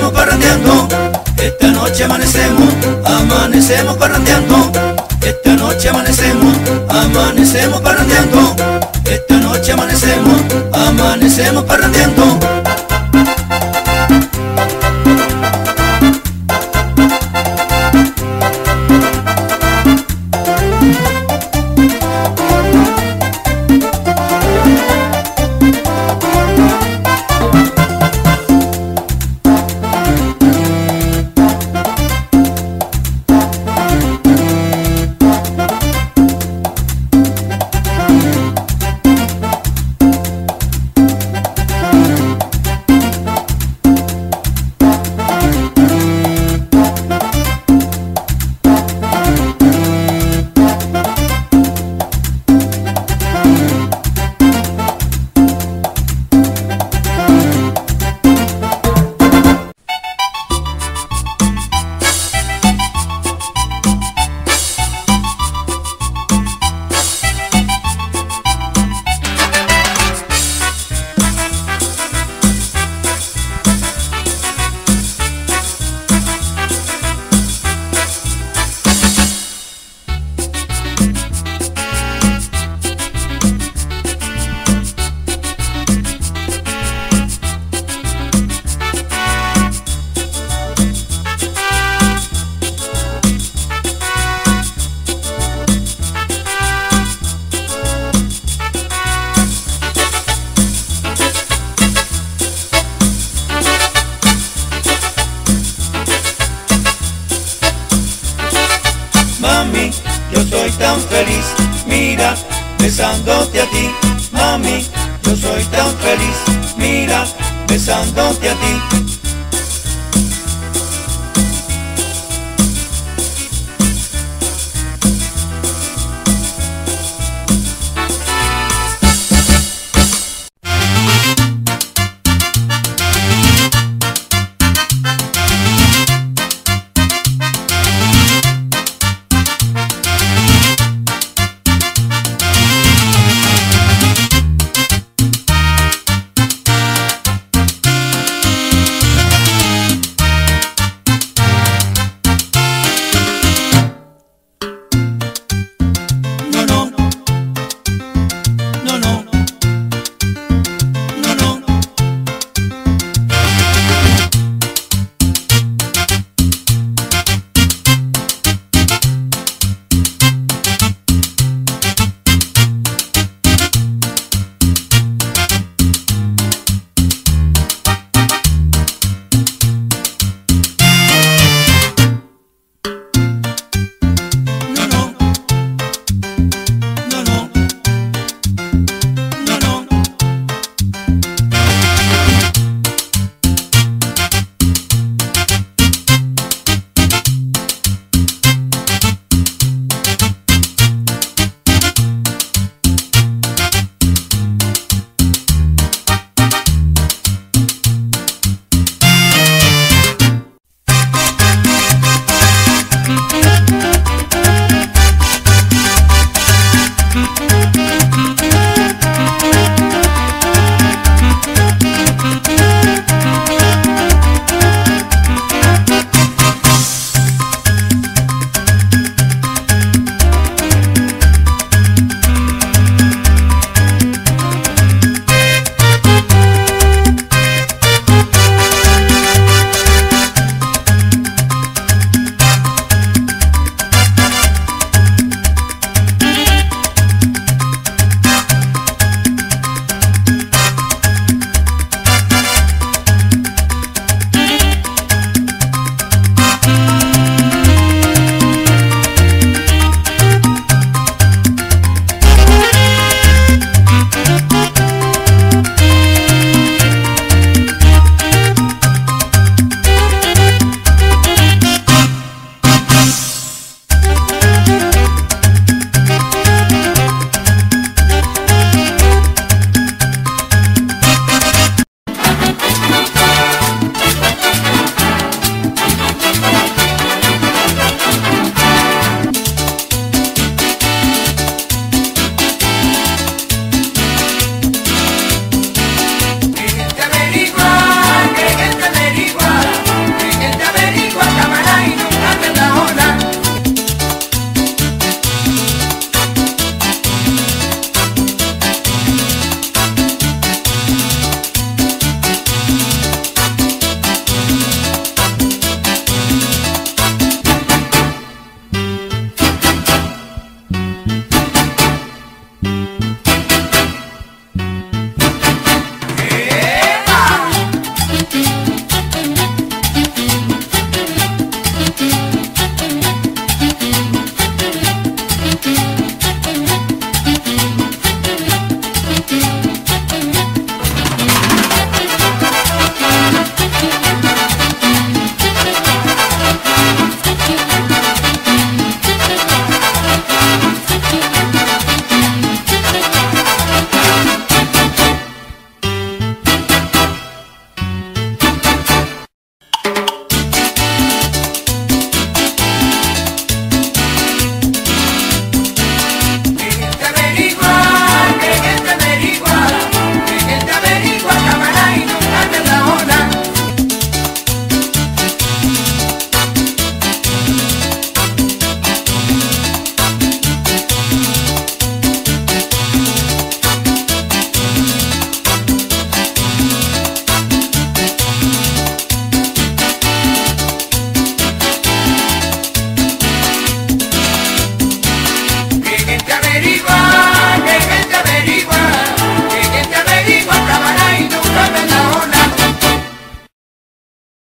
parrandeando. Esta noche amanecemos, amanecemos parrandeando. Esta noche amanecemos, amanecemos parrandeando. Esta noche amanecemos, amanecemos parrandeando. Tan feliz, mira, besándote a ti. Mami, yo soy tan feliz, mira, besándote a ti.